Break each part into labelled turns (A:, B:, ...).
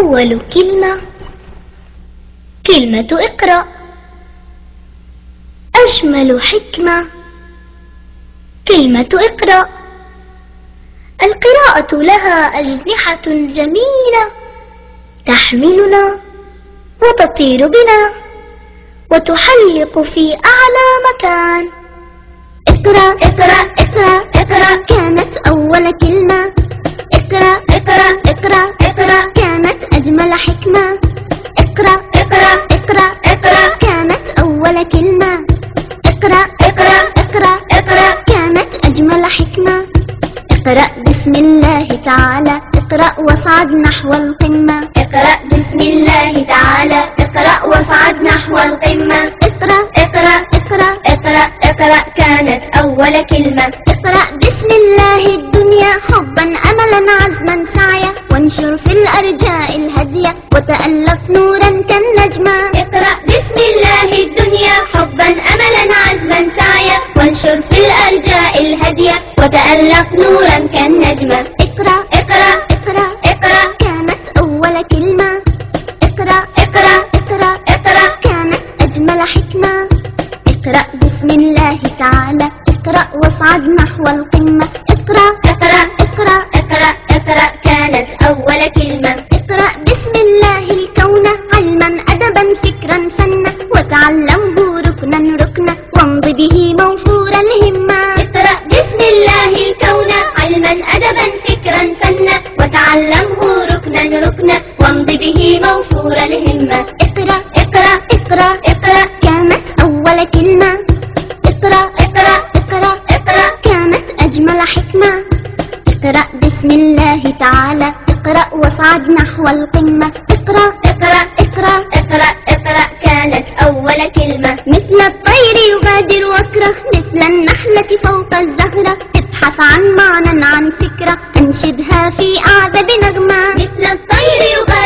A: أول كلمة كلمة اقرأ. أجمل حكمة كلمة اقرأ. القراءة لها أجنحة جميلة تحملنا وتطير بنا وتحلق في أعلى مكان.
B: اقرأ اقرأ تعالى اقرأ واصعد نحو القمة.
C: اقرأ بسم الله تعالى اقرأ واصعد نحو القمة.
B: اقرأ
C: اقرأ
B: اقرأ.
C: اقرأ اقرأ كانت أول كلمة.
B: اقرأ بسم الله الدنيا حبا أملا عزما سعيا. وانشر في الأرجاء الهدية وتألق نورا كالنجمة.
C: اقرأ بسم الله الدنيا حبا أملا عزما سعيا. وانشر في الأرجاء الهدية وتألق نورا كالنجمة.
B: تعالى اقرأ واصعد نحو القمة. اقرأ
C: اقرأ
B: اقرأ
C: اقرأ اقرأ كانت أول كلمة.
B: اقرأ بسم الله الكون علما أدبا فكرا فنا وتعلمه ركنا ركنا. وامض به موفور
C: بسم الله
B: تعالى. اقرأ واصعد نحو القمة. اقرأ.
C: اقرأ.
B: اقرأ.
C: اقرأ. اقرأ. كانت أول كلمة.
B: مثل الطير يغادر وكرة. مثل النحلة فوق الزهرة. ابحث عن معنى عن فكرة. أنشدها في أعذب نغمة.
C: مثل الطير يغادر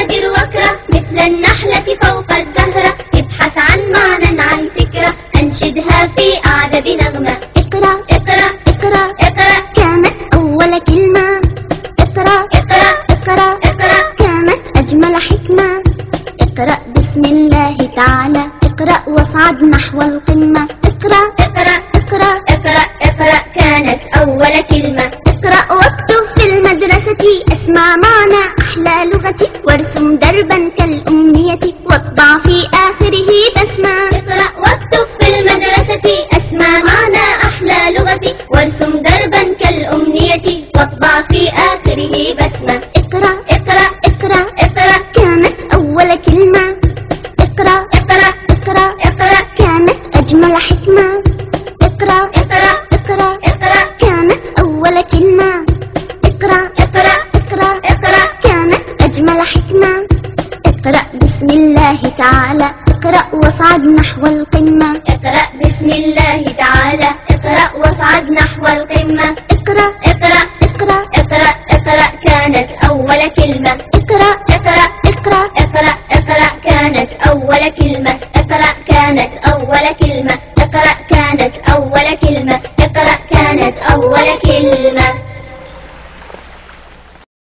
B: بسم الله تعالى. اقرأ واصعد نحو القمة. اقرأ
C: اقرأ
B: اقرأ. تعالى. اقرأ واصعد نحو القمة.
C: اقرأ بسم الله تعالى. اقرأ واصعد نحو القمة.
B: اقرأ.
C: اقرأ.
B: اقرأ.
C: اقرأ. اقرأ كانت أول كلمة.
B: اقرأ.
C: اقرأ.
B: اقرأ.
C: اقرأ. اقرأ كانت أول كلمة. اقرأ كانت أول كلمة. اقرأ كانت أول كلمة. اقرأ كانت أول كلمة.